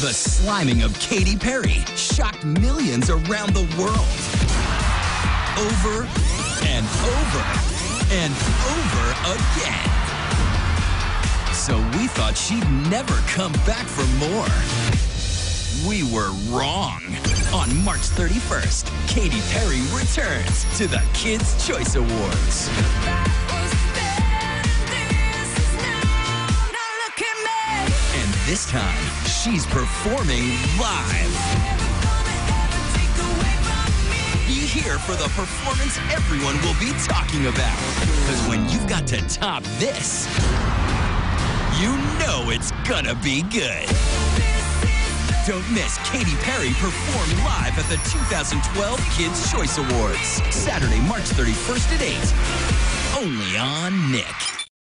The sliming of Katy Perry shocked millions around the world. Over and over and over again. So we thought she'd never come back for more. We were wrong. On March 31st, Katy Perry returns to the Kids' Choice Awards. And this time, she's performing live. Be here for the performance everyone will be talking about. Because when you've got to top this, you know it's gonna be good. Don't miss Katy Perry perform live at the 2012 Kids' Choice Awards. Saturday, March 31st at 8. Only on Nick.